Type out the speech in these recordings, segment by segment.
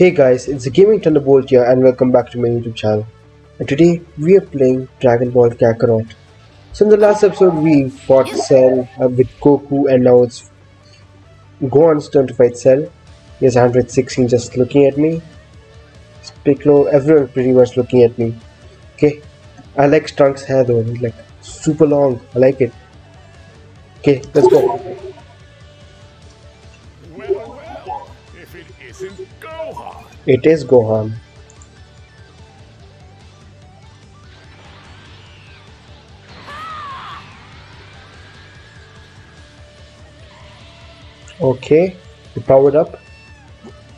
Hey guys, it's the Gaming Thunderbolt here and welcome back to my YouTube channel. And today we are playing Dragon Ball Kakarot. So in the last episode we fought Cell uh, with Goku and now it's Gohan's turn to fight Cell. He has 116 just looking at me. Piccolo, everyone pretty much looking at me. Okay, I like Trunks' hair though, it's like super long, I like it. Okay, let's go. It is Gohan. Okay, you powered up.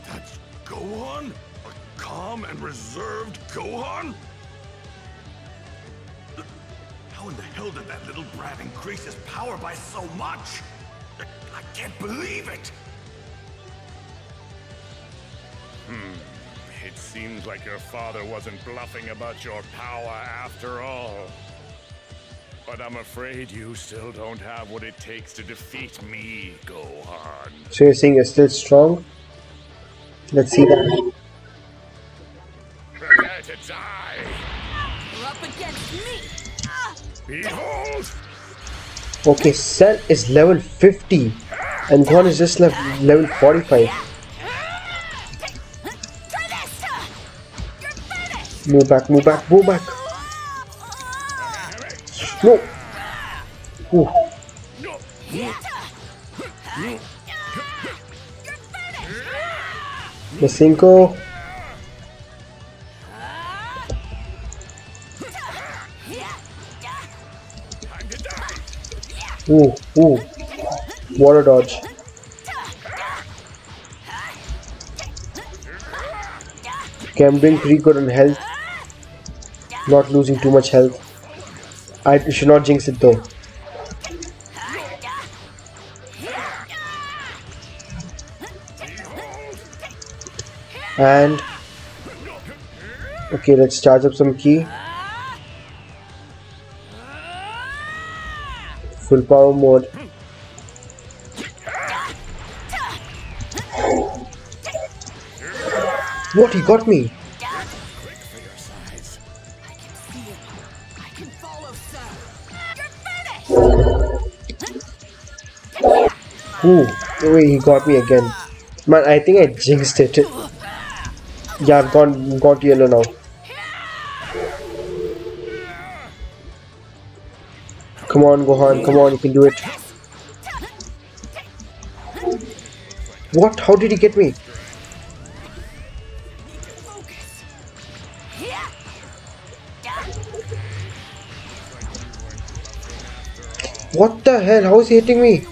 That's Gohan? A calm and reserved Gohan? How in the hell did that little brat increase his power by so much? I can't believe it! Hmm. It seems like your father wasn't bluffing about your power after all. But I'm afraid you still don't have what it takes to defeat me, Gohan. So you're saying you're still strong? Let's see that. Prepare to die! You're up against me! Behold! Okay, Cell is level 50 and Gohan is just level, level 45. Move back, move back, move back. No. Ooh. To die! Ooh, ooh. Water dodge. Okay, I'm pretty good on health. Not losing too much health. I should not jinx it though. And okay, let's charge up some ki. Full power mode. What? He got me. Ooh, wait, he got me again. Man, I think I jinxed it. Yeah, I've gone, gone yellow now. Come on, Gohan, come on, you can do it. What? How did he get me? What the hell? How is he hitting me?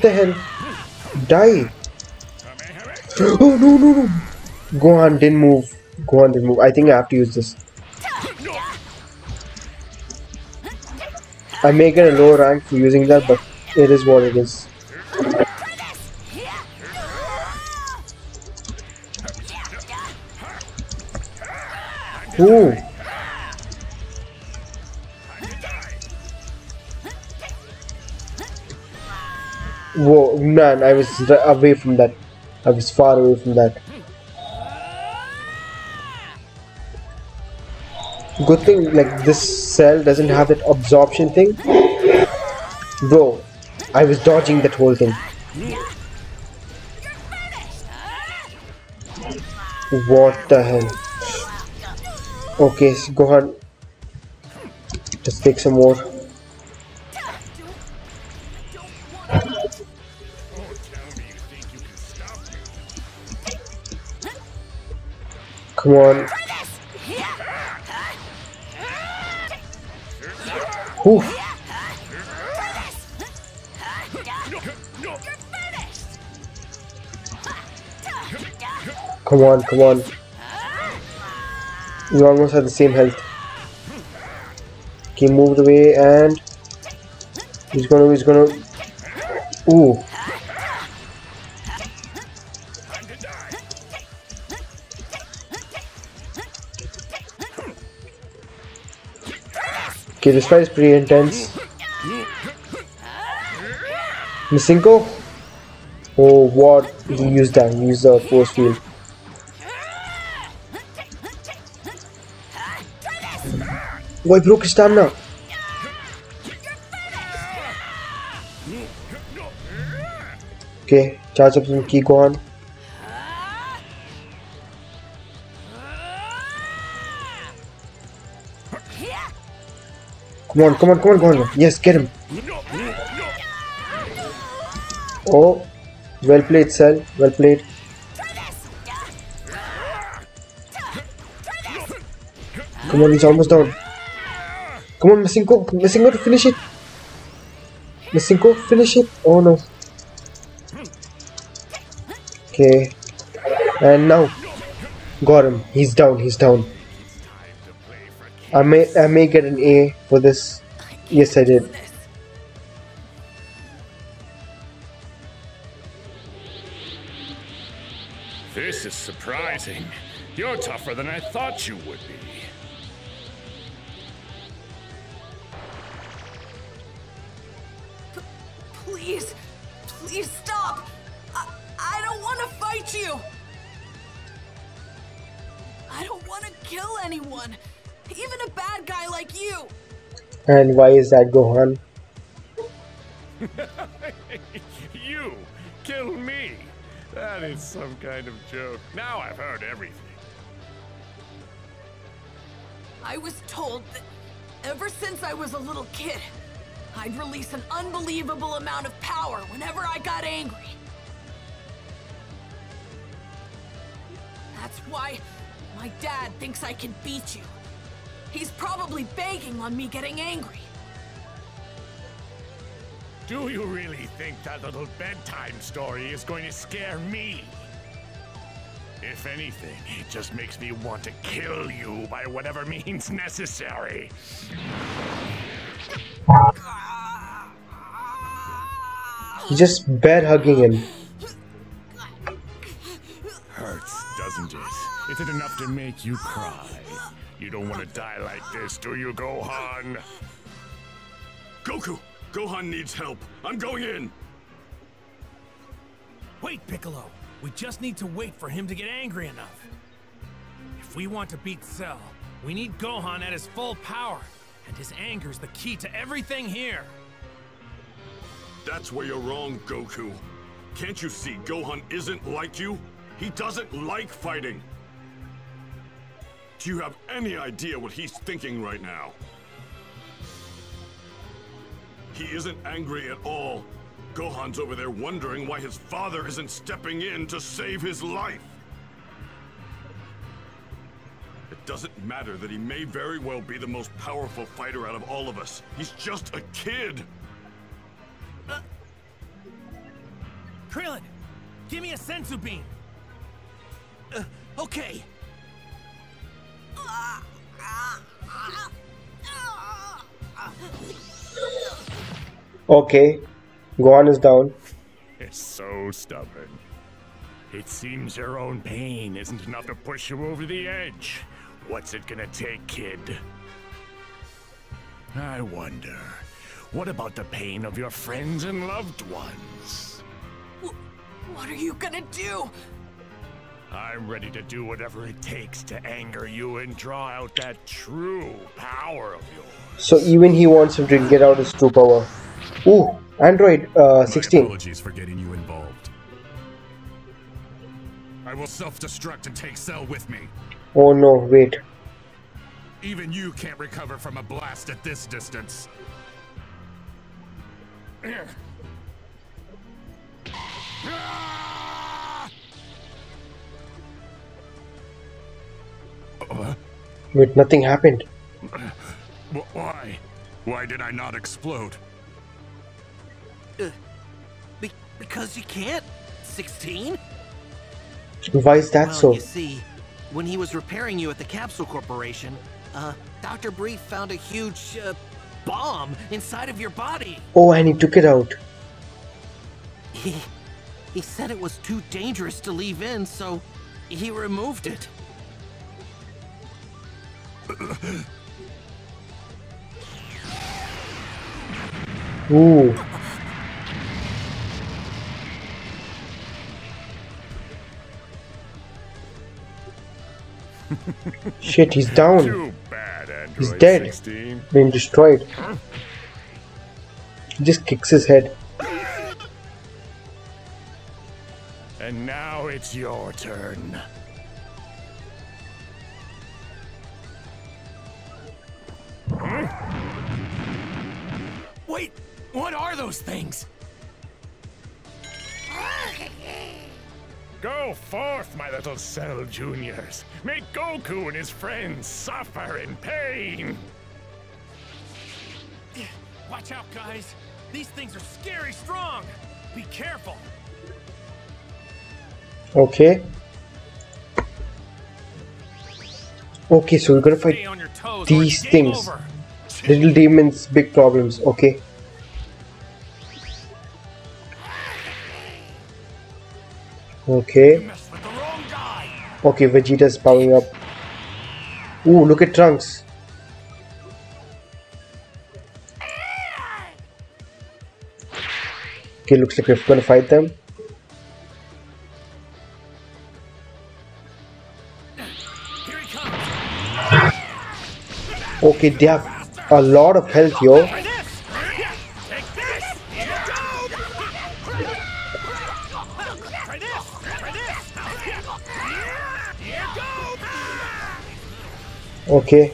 The hell? Die. Oh, no, no, no. Gohan didn't move. Gohan didn't move. I think I have to use this. I may get a low rank for using that, but it is what it is. Ooh. Whoa, man, I was away from that. I was far away from that. Good thing, like, this cell doesn't have that absorption thing. Bro, I was dodging that whole thing. What the hell? Okay, so Gohan. Let's take some more. Come on. Oof. Come on, come on. You almost have the same health. He moved away and he's gonna he's gonna Ooh. Okay, this fight is pretty intense. Masenko? Oh, what? He used that. He used the force field. Oh, broke his stamina. Okay, charge up some ki Gohan. Come on, come on, come on. Yes, get him. Oh, well played, Cell. Well played. Come on, he's almost down. Come on, Masenko. Masenko to finish it. Masenko, finish it. Oh no. Okay. And now. Got him. He's down. He's down. I may I may get an A for this. Yes, I did. This. This is surprising. You're tougher than I thought you would be. Please, please stop. I, I don't want to fight you. I don't want to kill anyone, even a bad guy like you. And why is that Gohan? you kill me. That is some kind of joke. Now I've heard everything. I was told that ever since I was a little kid, I'd release an unbelievable amount of power whenever I got angry. That's why my dad thinks I can beat you. He's probably banking on me getting angry. Do you really think that little bedtime story is going to scare me? If anything, it just makes me want to kill you by whatever means necessary. He's just bed hugging him. Hurts, doesn't it? Is it enough to make you cry? You don't want to die like this, do you, Gohan? Goku! Gohan needs help. I'm going in. Wait, Piccolo. We just need to wait for him to get angry enough. If we want to beat Cell, we need Gohan at his full power. And his anger's the key to everything here. That's where you're wrong, Goku. Can't you see Gohan isn't like you? He doesn't like fighting. Do you have any idea what he's thinking right now? He isn't angry at all. Gohan's over there wondering why his father isn't stepping in to save his life. It doesn't matter that he may very well be the most powerful fighter out of all of us. He's just a kid. Krillin, give me a senzu bean. Uh, okay. Okay. Gohan is down. It's so stubborn. It seems your own pain isn't enough to push you over the edge. What's it gonna take, kid? I wonder, what about the pain of your friends and loved ones? Wh- What are you gonna do? I'm ready to do whatever it takes to anger you and draw out that true power of yours. So even he wants him to get out his true power. Ooh, Android uh, My 16. apologies for getting you involved. I will self-destruct and take Cell with me. Oh no, wait. Even you can't recover from a blast at this distance. Wait, nothing happened. Why? Why did I not explode? Be- because you can't? 16? Why is that well, so? you see, when he was repairing you at the Capsule Corporation, uh, Dr. Brief found a huge, uh, bomb inside of your body. Oh, and he took it out. He, he said it was too dangerous to leave in, so he removed it. Ooh. Shit, he's down. Bad, He's dead. 16. Being destroyed. He just kicks his head. And now it's your turn. What are those things? Go forth, my little Cell Juniors. Make Goku and his friends suffer in pain. Watch out, guys. These things are scary strong. Be careful. Okay. Okay, so we're gonna fight on your toes. or these things. over. little demons, big problems. Okay. Okay. Okay, Vegeta's powering up. Ooh, look at Trunks. Okay, looks like we're gonna fight them. Okay, they have a lot of health, yo. Okay.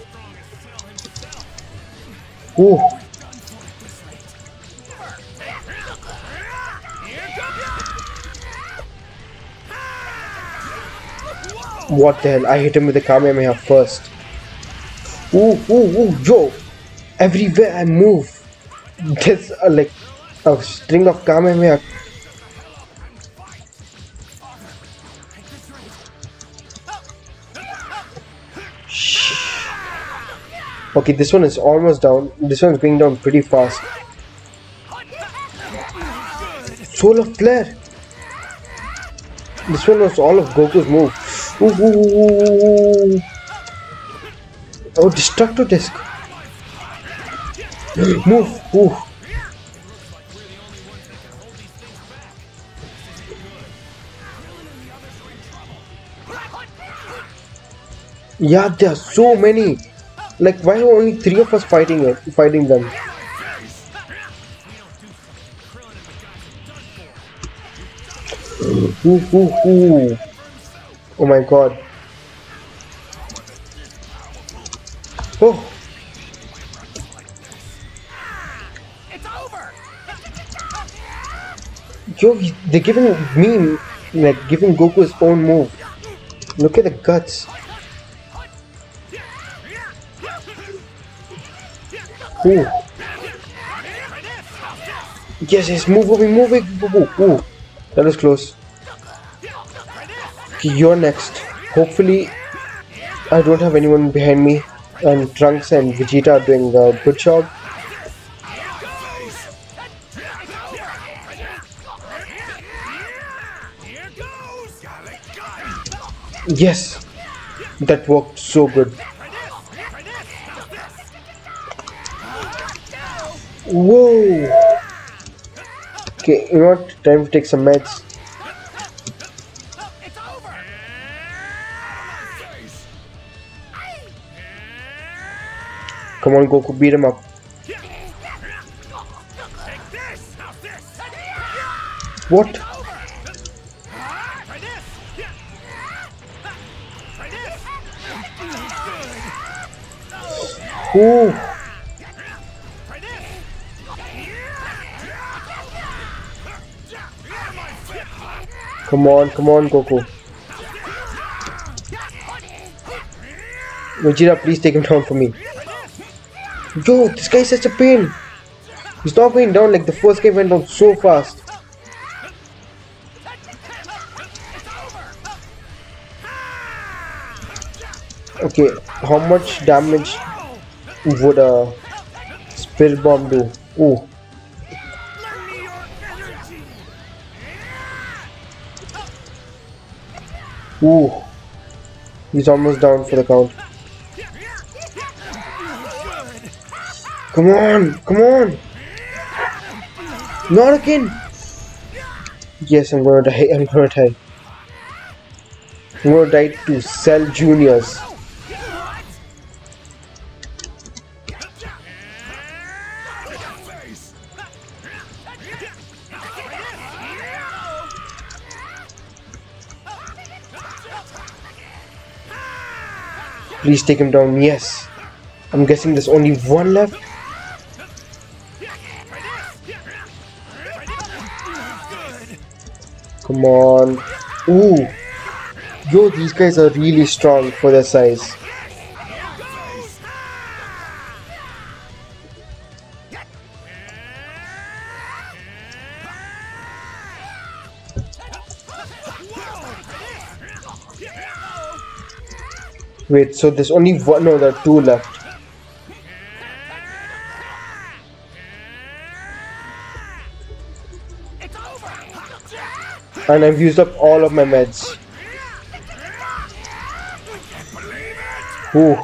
Ooh, what the hell? I hit him with the Kamehameha first. Ooh, ooh, ooh, yo! Everywhere I move, there's a, like a string of Kamehameha. Okay, this one is almost down. This one's going down pretty fast. Solar Flare. This one was all of Goku's move. Ooh, ooh, ooh. Oh, Destructo Disc. Move. Ooh. Yeah, there are so many. Like, why are only three of us fighting it, fighting them? Ooh, ooh, ooh. Oh my god. Oh, yo, they're giving me, like, giving Goku his own move. Look at the guts. Ooh. Yes, yes, move, moving. Ooh, ooh, ooh. That was close. Okay, you're next. Hopefully, I don't have anyone behind me. And Trunks and Vegeta are doing a good job. Yes, that worked so good. Whoa! Okay, you know what? Time to take some meds. Come on, Goku, beat him up. What? Ooh! Come on, come on, Goku. Vegeta, please take him down for me. Yo, this guy is such a pain. He's not going down like the first guy went down so fast. Okay, how much damage would a spirit bomb do? Ooh, ooh. He's almost down for the count. Come on, come on. Not again! Yes, I'm gonna die. I'm gonna die. I'm gonna die to Cell Juniors. Please take him down. Yes. I'm guessing there's only one left. Come on. Ooh. Yo, these guys are really strong for their size. Wait, so there's only one, no, there are two left. And I've used up all of my meds. Ooh.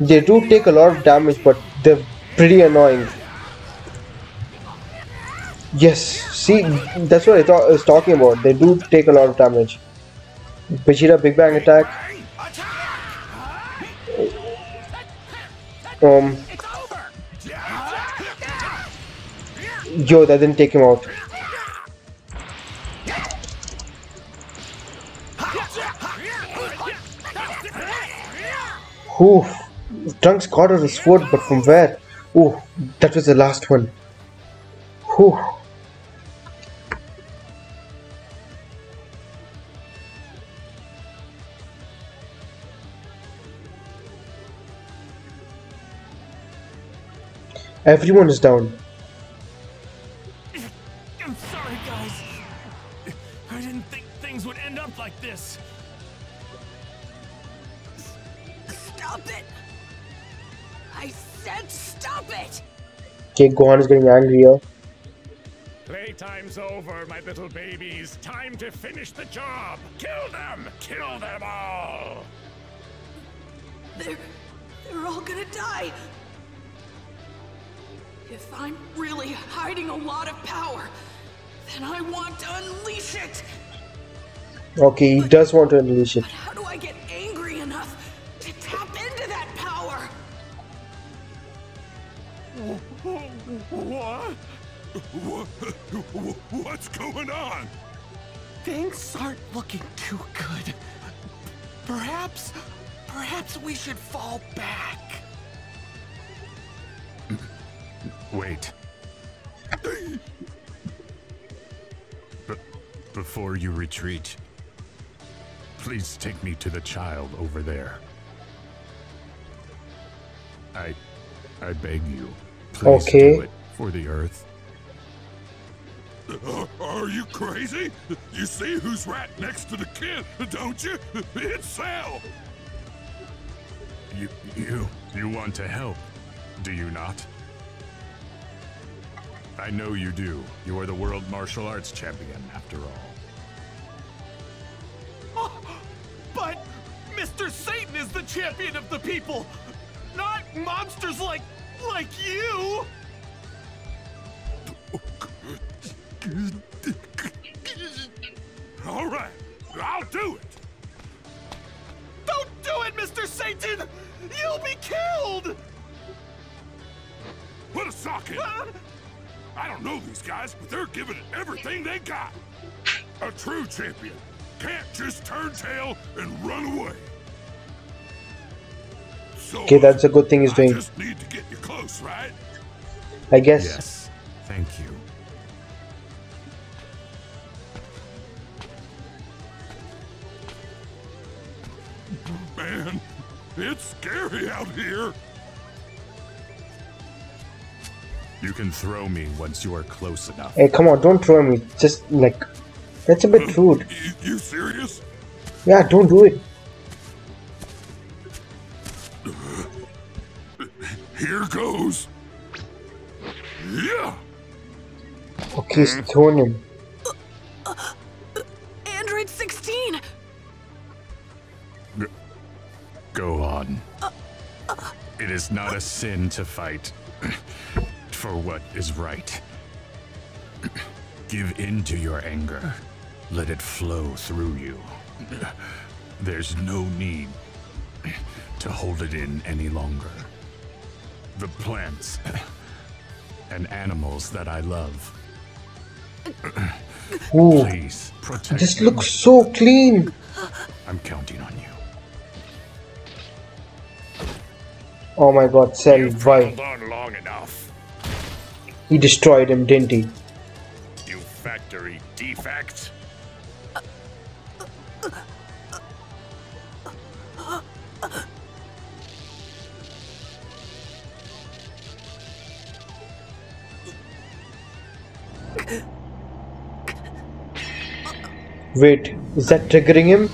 They do take a lot of damage, but they're pretty annoying. Yes, see, that's what I thought I was talking about. They do take a lot of damage. Vegeta Big Bang attack. Um. Yo, that didn't take him out. Ooh, Trunks caught his sword, but from where? Ooh, that was the last one. Whew. Everyone is down. I'm sorry, guys. I didn't think things would end up like this. Stop it! I said stop it! Okay, Gohan is getting angrier. Playtime's over, my little babies. Time to finish the job. Kill them! Kill them all! They're. they're all gonna die! If I'm really hiding a lot of power, then I want to unleash it! Okay, he does want to unleash it. But how do I get angry enough to tap into that power? What? What's going on? Things aren't looking too good. Perhaps, perhaps we should fall back. Wait. B before you retreat, please take me to the child over there. I... I beg you. Please Okay. do it for the Earth. Are you crazy? You see who's right next to the kid, don't you? It's Cell. You... you... you want to help, do you not? I know you do. You are the World Martial Arts Champion, after all. But Mr. Satan is the champion of the people, not monsters like like you. All right, I'll do it. Don't do it, Mr. Satan! You'll be killed! Put a sock in. Uh, I don't know these guys, but they're giving it everything they got. A true champion can't just turn tail and run away. So, Okay, that's a good thing he's I doing. just need to get you close, right? I guess. Yes. Thank you. Man, it's scary out here. You can throw me once you are close enough. Hey, come on, don't throw me. Just like, that's a bit hmm. rude. You, you serious? Yeah, don't do it. Here goes. Yeah. Okay, he's throwing him. Android 16! Gohan. Uh, uh. It is not a sin to fight for what is right. Give in to your anger. Let it flow through you. There's no need to hold it in any longer. The plants and animals that I love, Ooh, please protect this looks so clean. I'm counting on you. Oh my god, You've why? long enough. He destroyed him, didn't he? You factory defect. Wait, is that triggering him?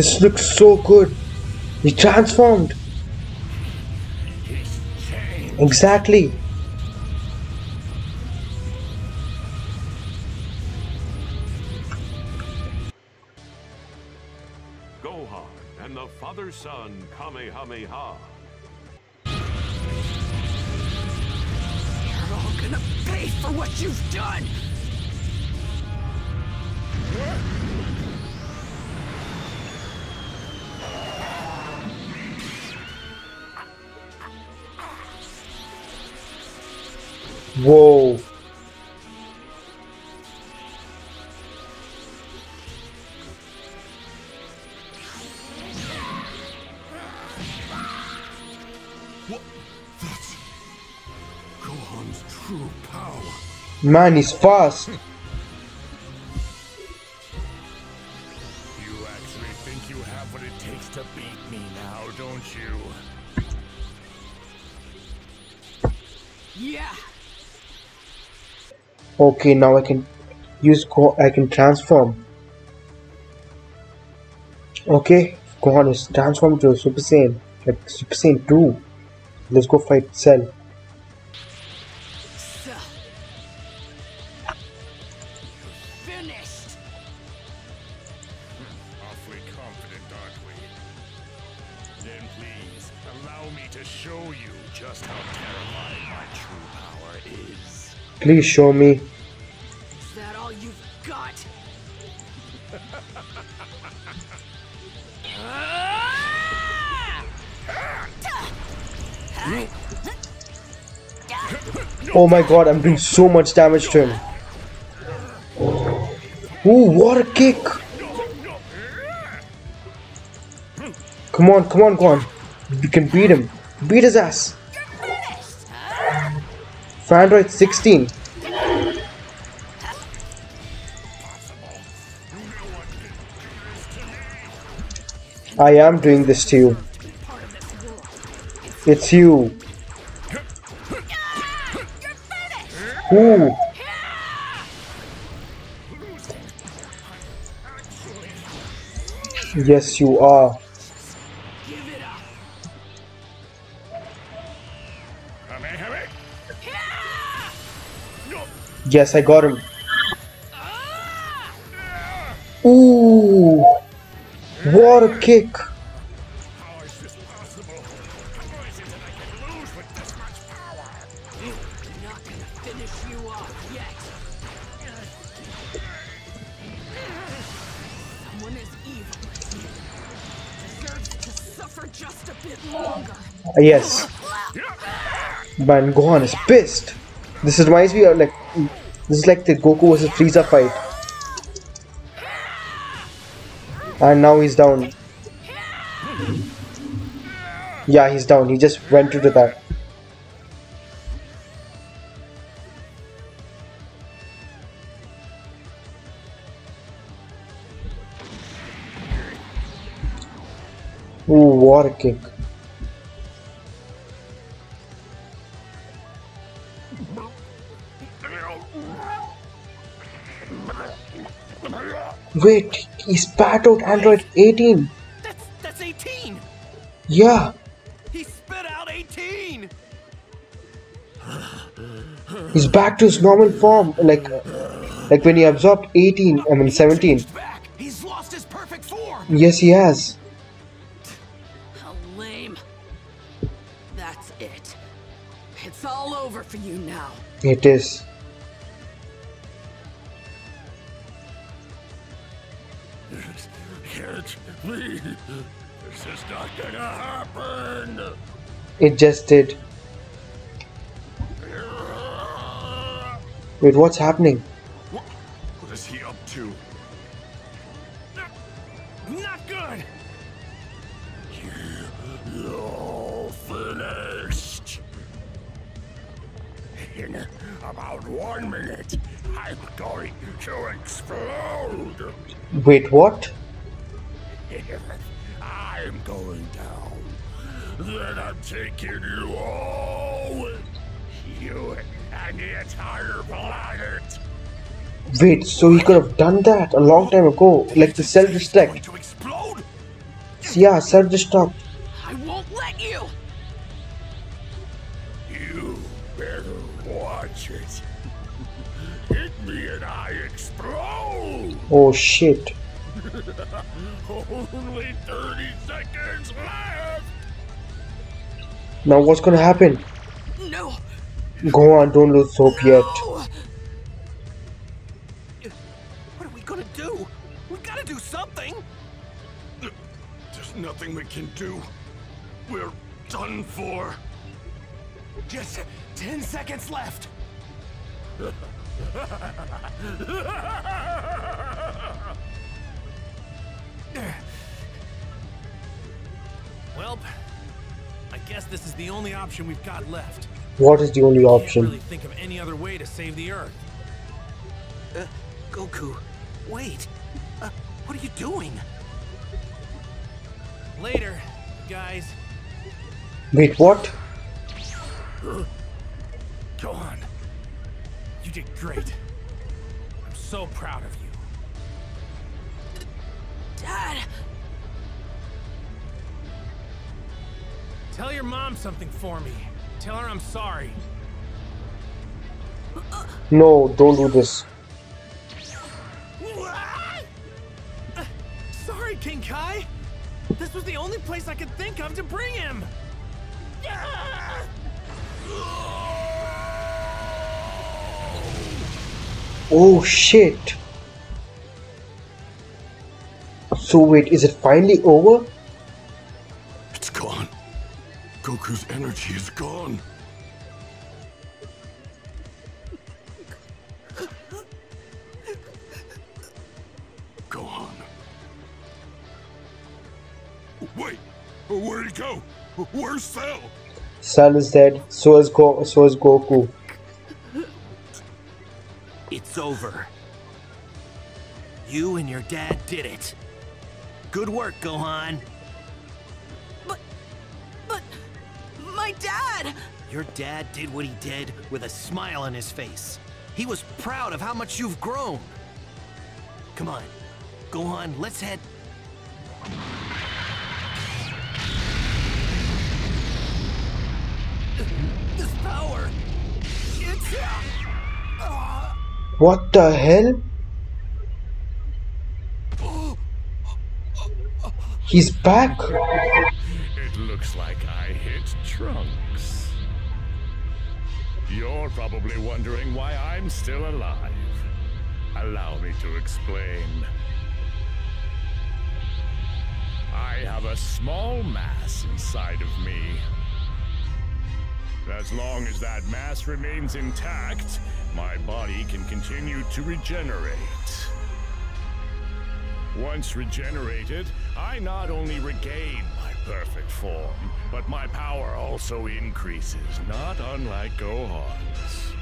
This looks so good. He transformed. Exactly. Man, he's fast. You actually think you have what it takes to beat me now, don't you? Yeah, Okay, now I can use Go I can transform. Okay, Gohan is transformed to a Super Saiyan, like Super Saiyan 2. Let's go fight Cell. Please show me. Is that all you've got? Oh my god, I'm doing so much damage to him. Ooh, what a kick! Come on, come on, come on. We can beat him. Beat his ass. Fandroid 16. I am doing this to you. It's you. Ooh. Yes, you are. Yes, I got him. Bit longer. Ah, yes. Man, Gohan is pissed. This reminds me of like this is like the Goku versus Frieza fight. And now he's down. Yeah, he's down. He just went into that. Ooh, a kick. Wait, he spat out Android 18. That's that's 18. Yeah, He spit out 18. he's back to his normal form. Like, like when he absorbed 18, I mean 17. He's back. He's lost his perfect form. Yes, he has. How lame. That's it. It's all over for you now. It is. It just did. Wait, what's happening? What is he up to? Not good! You're finished. In about one minute, I'm going to explode. Wait, what? I'm going down. Then I'm taking you all you and the entire planet. Wait, so he could have done that a long time ago, like the self-destruct. to explode? Yeah, self-destruct. I won't let you! You better watch it. Hit me and I explode. Oh shit. Only Now what's gonna happen? No! Gohan, don't lose hope yet. No! What are we gonna do? We gotta do something. There's nothing we can do. We're done for. Just 10 seconds left. Welp, I guess this is the only option we've got left. What is the only Can't option? really think of any other way to save the Earth. Uh, Goku, wait. Uh, what are you doing? Later, guys. Wait, what? Gohan. You did great. I'm so proud of you. Tell your mom something for me. Tell her I'm sorry. No, don't do this. Sorry, King Kai. This was the only place I could think of to bring him. Oh shit. So wait, is it finally over? Energy is gone. Gone. Wait, where'd he go? Where's Cell? Cell is dead. So is Go. So is Goku. It's over. You and your dad did it. Good work, Gohan. Your dad did what he did with a smile on his face. He was proud of how much you've grown. Come on, Gohan, let's head. This power! It's. Uh, what the hell? He's back. You're probably wondering why I'm still alive. Allow me to explain. I have a small mass inside of me. As long as that mass remains intact, my body can continue to regenerate. Once regenerated, I not only regain perfect form, but my power also increases, not unlike Gohan's.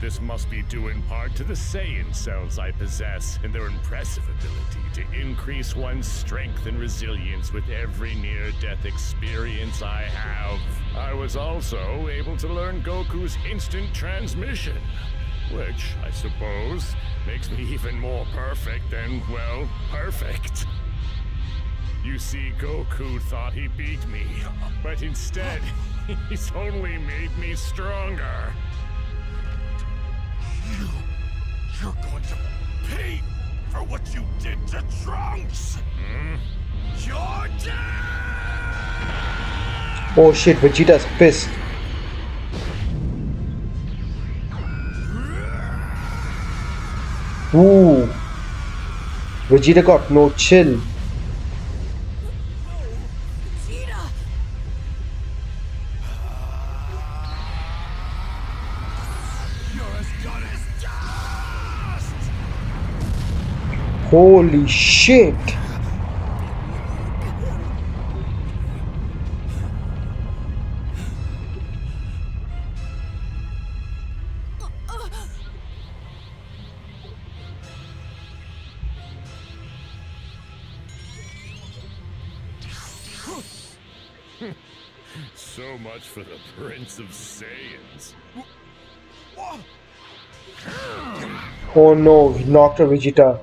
This must be due in part to the Saiyan cells I possess and their impressive ability to increase one's strength and resilience with every near-death experience I have. I was also able to learn Goku's instant transmission, Which, I suppose, makes me even more perfect than, well, perfect. You see, Goku thought he beat me, but instead, he's only made me stronger. You, you're going to pay for what you did to Trunks. Hmm? You're dead. Oh shit, Vegeta's pissed. Ooh. Vegeta got no chill. Holy shit. So much for the Prince of Saiyans. Oh no, he knocked out Vegeta.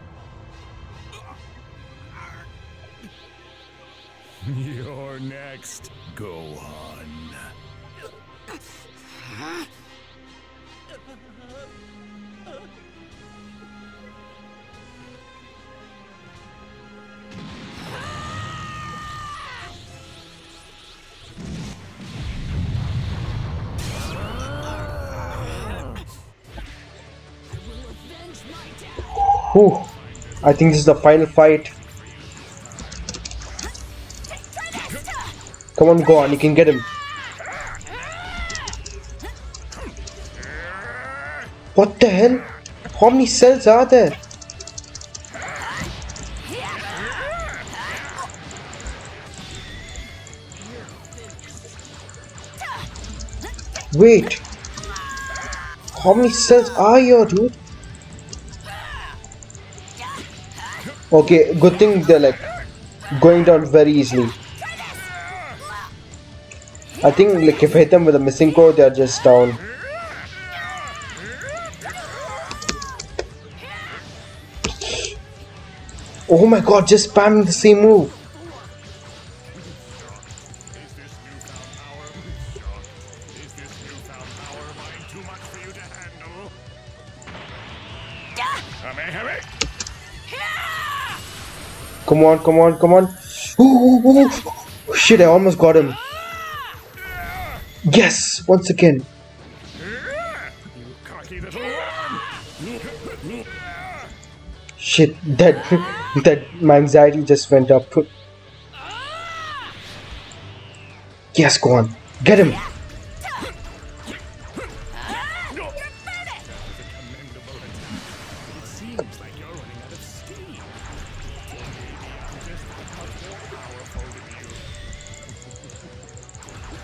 I think this is the final fight. Come on, go on, you can get him. What the hell? How many cells are there? Wait. How many cells are here, dude? Okay, good thing they're like going down very easily. I think like if I hit them with a Masenko, they're just down. Oh my god, just spamming the same move. Come on, come on, come on. Ooh, ooh, ooh. Shit, I almost got him. Yes, once again. Shit, that that my anxiety just went up. Yes, go on. Get him.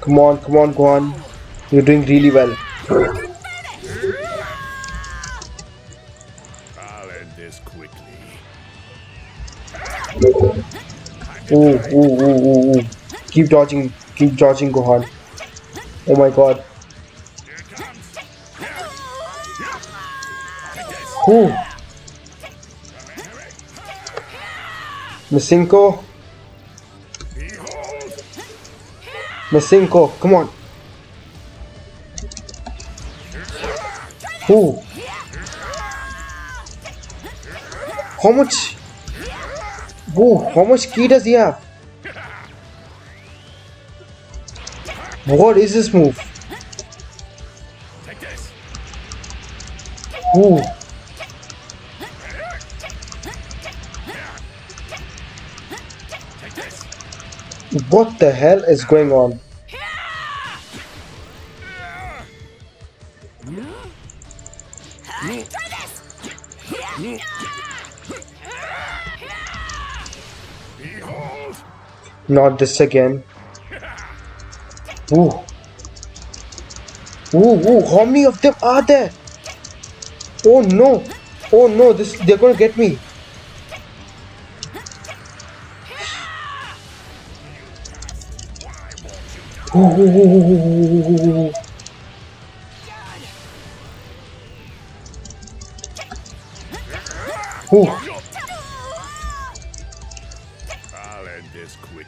Come on, come on, go on. You're doing really well. I'll end this quickly. Ooh, ooh, ooh, ooh, ooh. Keep dodging, keep dodging, Gohan. Oh my god. Ooh. Masenko, Masenko, come on. Ooh. How much? Ooh, how much ki does he have? What is this move? Ooh. What the hell is going on? Not this again. Ooh. Ooh, ooh, how many of them are there? Oh no. Oh no, this they're gonna get me. Ooh. Ooh, I'll end this quickly.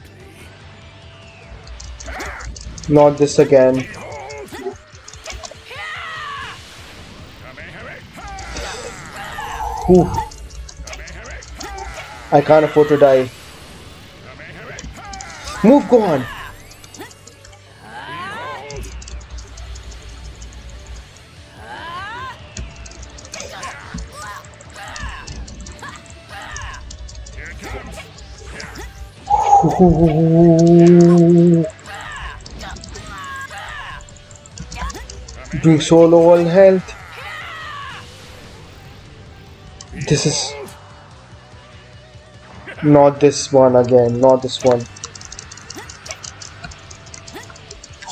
not this again. Ooh. I can't afford to die. Move, go Ooh. Doing so low on health. This is not this one again, not this one.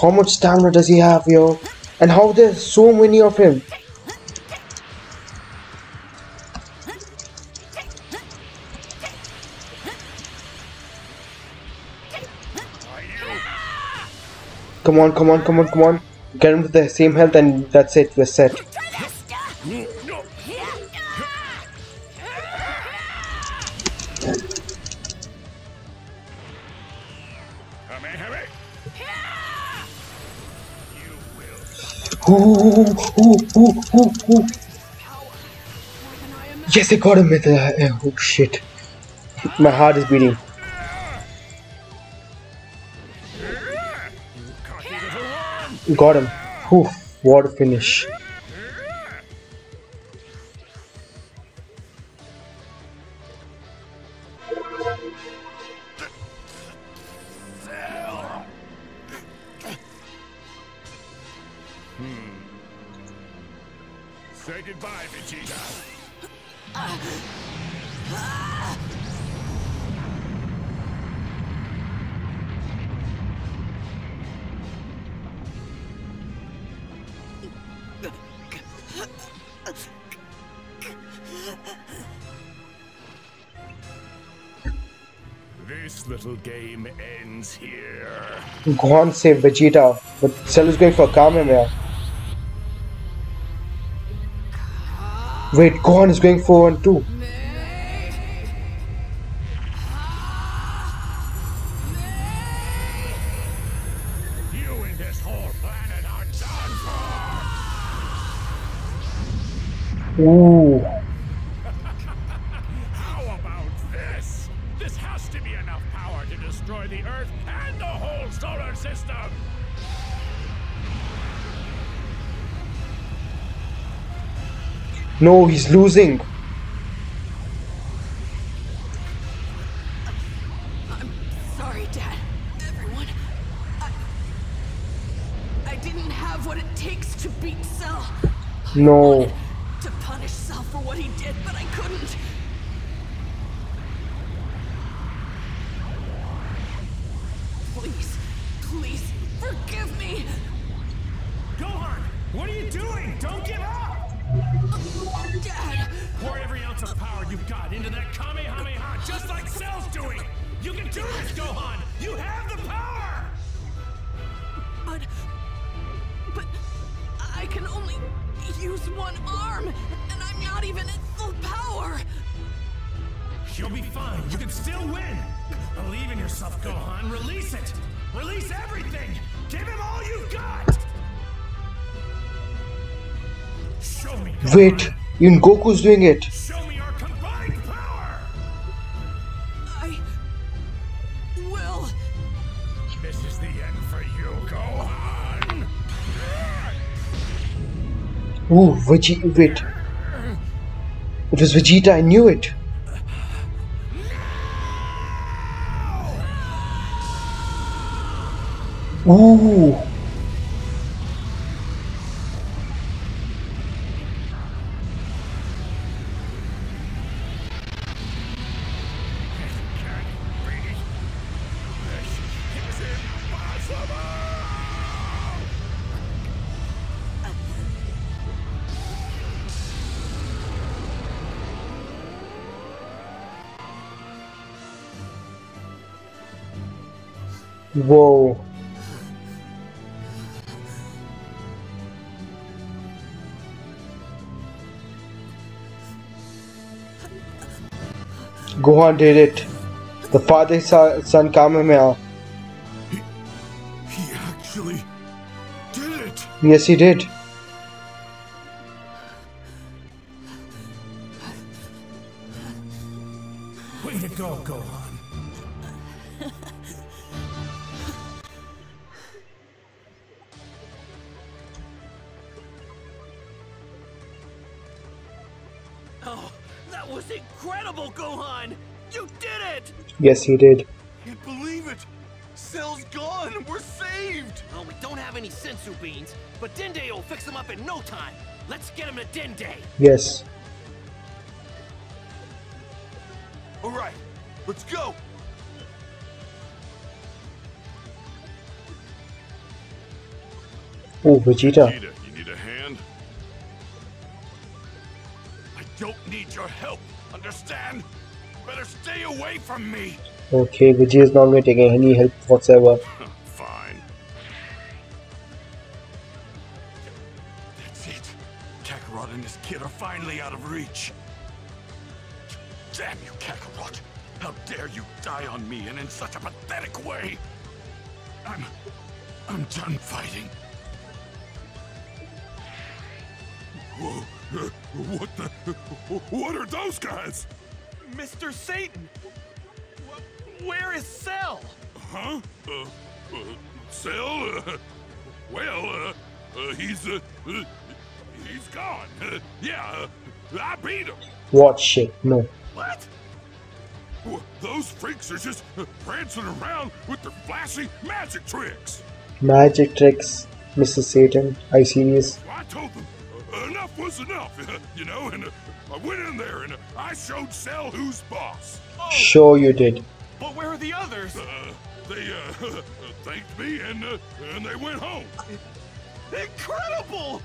How much stamina does he have, yo? And how there's so many of him? Come on, come on, come on, come on. Get him to the same health and that's it, we're set. Ooh, ooh, ooh. Yes, I got him with the. Uh, oh shit. My heart is beating. Got him. Whew, what a finish. Gohan saved Vegeta, but Cell is going for Kamehameha. Wait, Gohan is going for one too. No, he's losing. I'm sorry, Dad. Everyone. I, I didn't have what it takes to beat Cell. No. Wait, even Goku's doing it. Show me our combined power. I. will. This is the end for you, Gohan! Ooh, Vegeta. Wait. It was Vegeta, I knew it. Ooh. Whoa. Gohan did it. The father son Kamehameha. He, he actually did it. Yes, he did. Yes, he did. Can't believe it. Cell's gone. We're saved. Well, we don't have any senzu beans, but Dende will fix them up in no time. Let's get him to Dende. Yes. All right, let's go. Oh, Vegeta. Vegeta, Okay, Vegeta is not going to take any help whatsoever. Fine. That's it. Kakarot and his kid are finally out of reach. Damn you, Kakarot. How dare you die on me and in such a pathetic way. I'm... I'm done fighting. Whoa, what the... What are those guys? Mr. Satan! Where is Cell? Huh? Uh, uh Cell? Uh, well, uh, uh, he's, uh, uh, he's gone. Uh, yeah, uh, I beat him. What shit? No. What? Those freaks are just uh, prancing around with their flashy magic tricks. Magic tricks, Mr. Satan. I serious? I told them uh, enough was enough, you know, and uh, I went in there and uh, I showed Cell who's boss. Sure you did. But where are the others? Uh, they uh, thanked me and uh, and they went home. Incredible!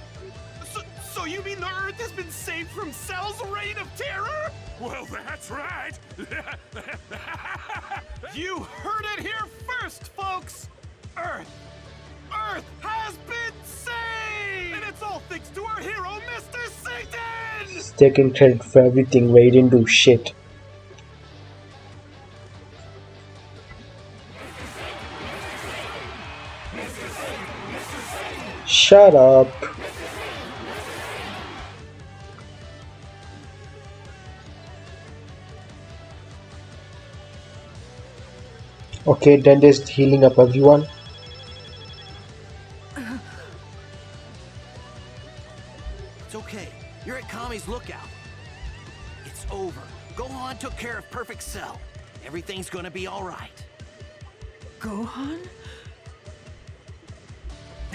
So, so you mean the Earth has been saved from Cell's reign of terror? Well, that's right. You heard it here first, folks! Earth! Earth has been saved! And it's all thanks to our hero, Mr. Satan! He's taking credit for everything where he didn't do shit. Shut up. Okay, Dende's healing up everyone. It's okay. You're at Kami's lookout. It's over. Gohan took care of Perfect Cell. Everything's gonna be all right. Gohan?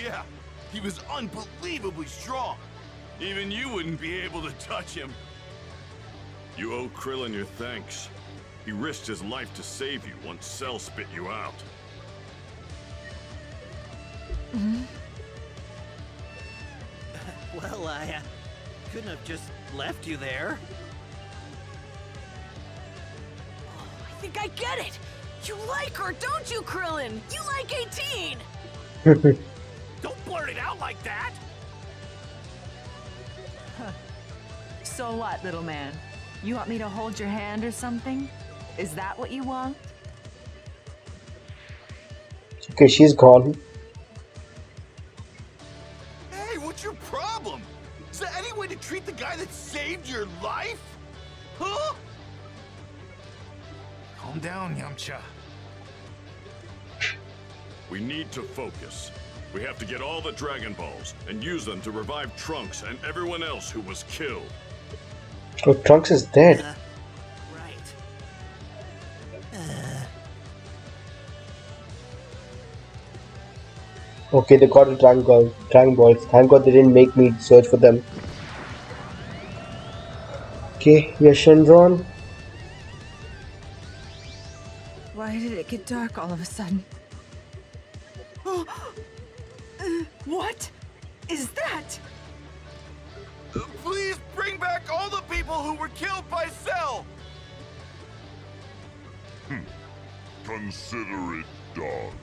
yeah, he was unbelievably strong. Even you wouldn't be able to touch him. You owe Krillin your thanks. He risked his life to save you once Cell spit you out. Well, I uh, couldn't have just left you there. I think I get it. You like her, don't you, Krillin? You like 18. Don't blurt it out like that! So what, little man? You want me to hold your hand or something? Is that what you want? Okay, she's gone. Hey, what's your problem? Is there any way to treat the guy that saved your life? Huh? Calm down, Yamcha. We need to focus. We have to get all the Dragon Balls and use them to revive Trunks and everyone else who was killed. Oh, Trunks is dead. Uh, right. Okay, they got the Dragon, Ball, Dragon Balls. Thank God they didn't make me search for them. Okay, we are Shenron. Why did it get dark all of a sudden? What is that? Uh, Please bring back all the people who were killed by Cell! Consider it done.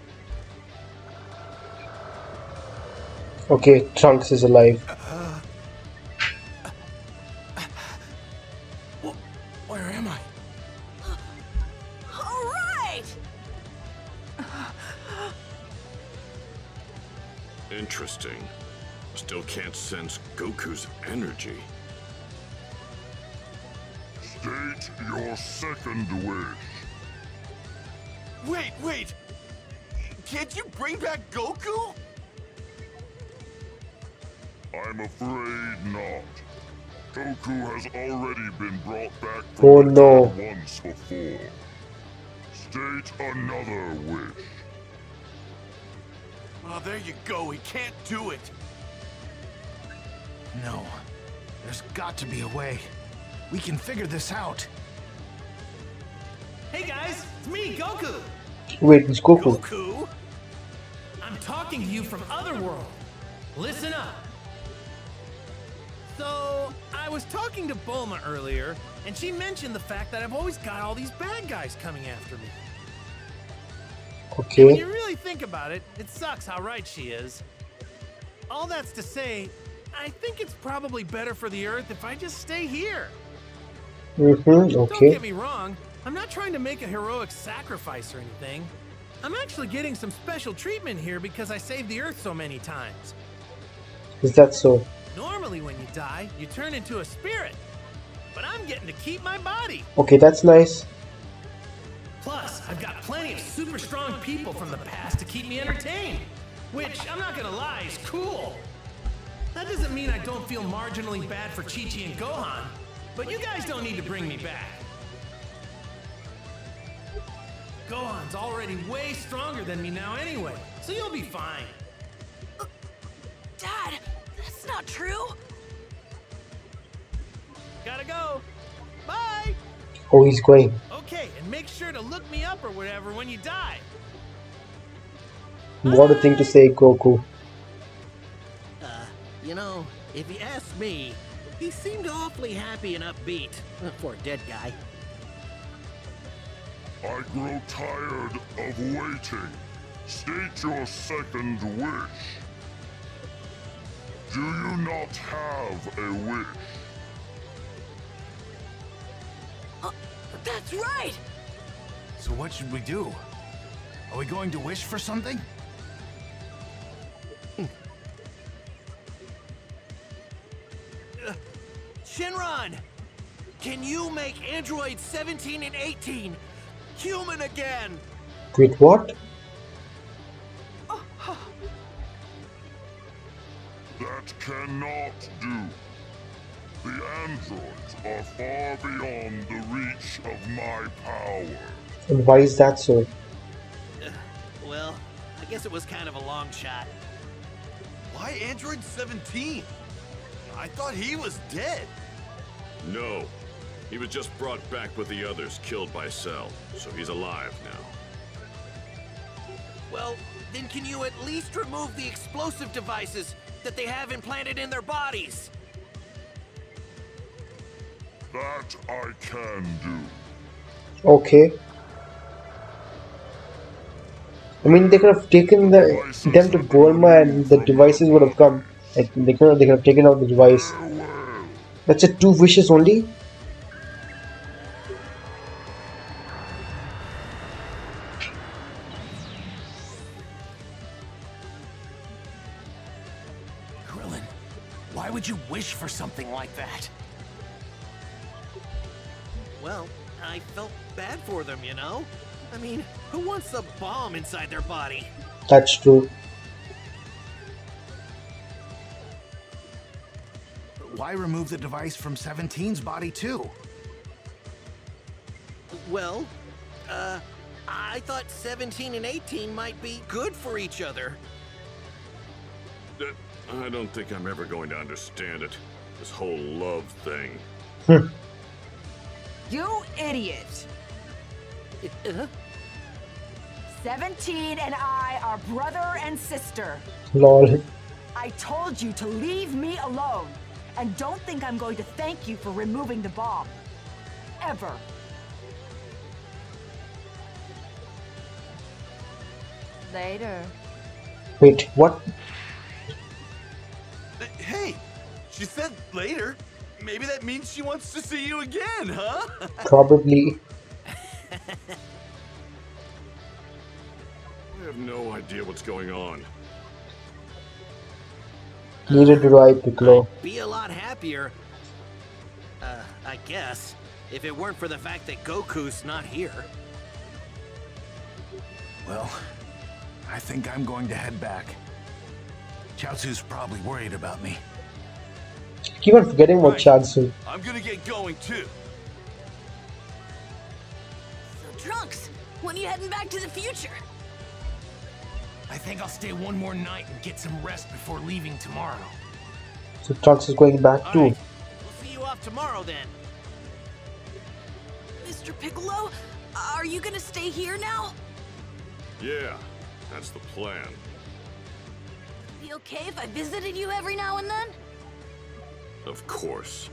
Okay, Trunks is alive. Goku's energy. State your second wish. Wait, wait! Can't you bring back Goku? I'm afraid not. Goku has already been brought back from Oh the no. dead once before. State another wish. Oh, there you go. He can't do it. No. There's got to be a way. We can figure this out. Hey guys, it's me, Goku. Wait, it's Goku. Goku? I'm talking to you from Otherworld. Listen up. So, I was talking to Bulma earlier, and she mentioned the fact that I've always got all these bad guys coming after me. Okay. When you really think about it, it sucks how right she is. All that's to say, I think it's probably better for the Earth if I just stay here. Mm-hmm. Don't get me wrong, I'm not trying to make a heroic sacrifice or anything. I'm actually getting some special treatment here because I saved the Earth so many times. Is that so? Normally, when you die, you turn into a spirit. But I'm getting to keep my body. Okay, that's nice. Plus, I've got plenty of super strong people from the past to keep me entertained. Which, I'm not gonna lie, is cool. That doesn't mean I don't feel marginally bad for Chi-Chi and Gohan, but you guys don't need to bring me back. Gohan's already way stronger than me now anyway, so you'll be fine. Dad, that's not true. Gotta go. Bye! Oh, he's going. Okay, and make sure to look me up or whatever when you die. What a thing to say, Goku. Uh, you know, if you ask me, he seemed awfully happy and upbeat uh, for a dead guy. I grow tired of waiting. State your second wish. Do you not have a wish? That's right. So what should we do? Are we going to wish for something? Shenron! Can you make androids 17 and 18 human again? Wait, what? That cannot do. The androids are far beyond the reach of my power. And why is that so? Well, I guess it was kind of a long shot. Why Android 17? I thought he was dead. No. He was just brought back with the others killed by Cell, so he's alive now. Well, then can you at least remove the explosive devices that they have implanted in their bodies? That I can do. Okay. I mean, they could have taken the, them to Bulma and the devices would have come. Like, they could have, they could have taken out the device. Farewell. That's it, two wishes only? Krillin, why would you wish for something like that? Well, I felt bad for them, you know? I mean, who wants a bomb inside their body? That's true. Remove the device from 17's body too? Well, uh, I thought 17 and 18 might be good for each other. Uh, I don't think I'm ever going to understand it. This whole love thing. You idiot! Uh, 17 and I are brother and sister. Lol. I told you to leave me alone. And don't think I'm going to thank you for removing the bomb. Ever. Later. Wait, what? Hey, she said later. Maybe that means she wants to see you again, huh? Probably. I have no idea what's going on. Neither do I, Piccolo. Be a lot happier. Uh, I guess. If it weren't for the fact that Goku's not here. Well, I think I'm going to head back. Chiaotzu's probably worried about me. Keep on forgetting about Chiaotzu. I'm gonna get going too. So, Trunks, when are you heading back to the future? I think I'll stay one more night and get some rest before leaving tomorrow. So Trunks is going back too. Alright, we'll see you off tomorrow then. Mr. Piccolo, are you gonna stay here now? Yeah, that's the plan. Be okay if I visited you every now and then? Of course.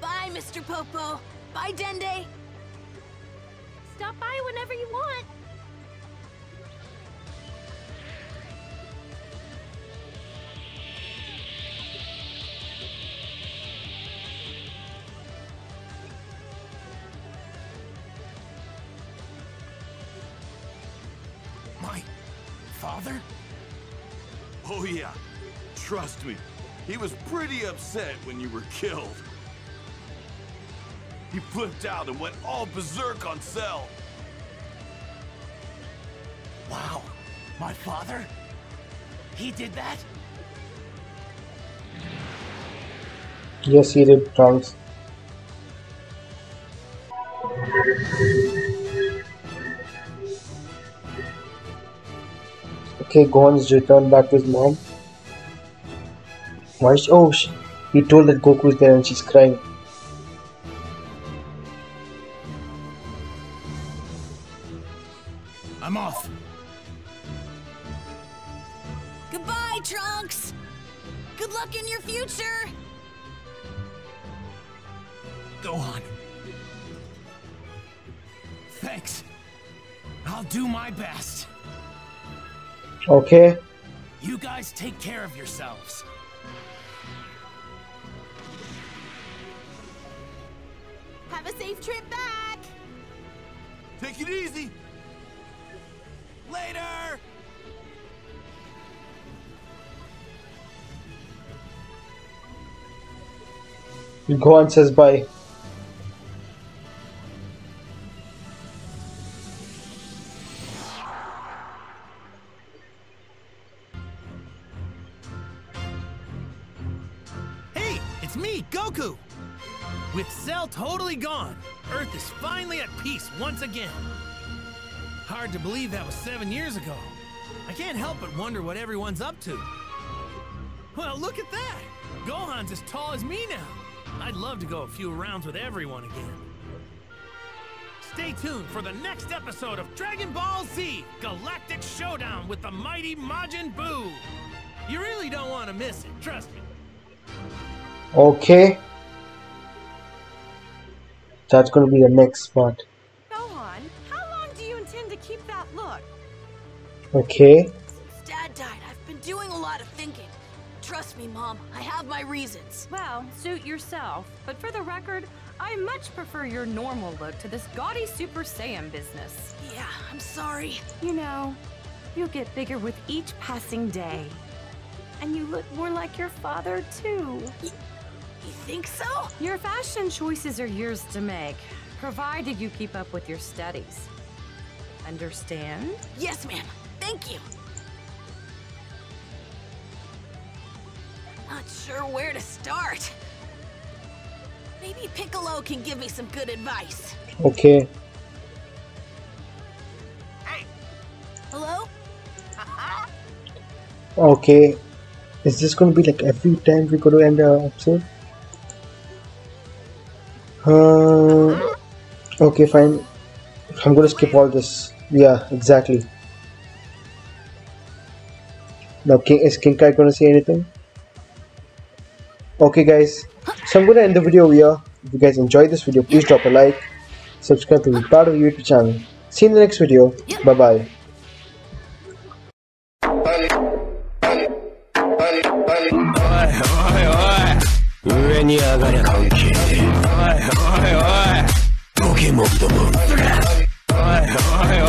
Bye, Mr. Popo. Bye, Dende. Stop by whenever you want. Father? Oh yeah, trust me. He was pretty upset when you were killed. He flipped out and went all berserk on Cell. Wow. My father? He did that? Yes, he did, Trunks. Okay, Gohan's returned back to his mom. Why? Is, oh, sh he told that Goku is there and she's crying. Okay, You guys take care of yourselves. Have a safe trip back. Take it easy. Later! Gohan says bye. But wonder what everyone's up to. Well, look at that! Gohan's as tall as me now. I'd love to go a few rounds with everyone again. Stay tuned for the next episode of Dragon Ball Z Galactic Showdown with the mighty Majin Buu. You really don't want to miss it, trust me. Okay. That's gonna be the next part. Gohan, how long do you intend to keep that look? Okay. Me, Mom, I have my reasons. Well, suit yourself, but for the record, I much prefer your normal look to this gaudy Super Saiyan business. Yeah, I'm sorry. You know, you get bigger with each passing day. And you look more like your father, too. You think so? Your fashion choices are yours to make, provided you keep up with your studies. Understand? Yes, ma'am. Thank you. Sure where to start. Maybe Piccolo can give me some good advice. Okay. Hey. Hello? Okay. Is this gonna be like every time we go to end the episode? Uh, okay, fine. I'm gonna skip all this. Yeah, exactly. Now, King is King Kai gonna say anything? Okay, guys. So I'm gonna end the video here. If you guys enjoyed this video, please drop a like, subscribe to be part of the YouTube channel. See you in the next video. Bye bye. 上に上がりゃ関係ねえおいおいおいポケモンどもおいおい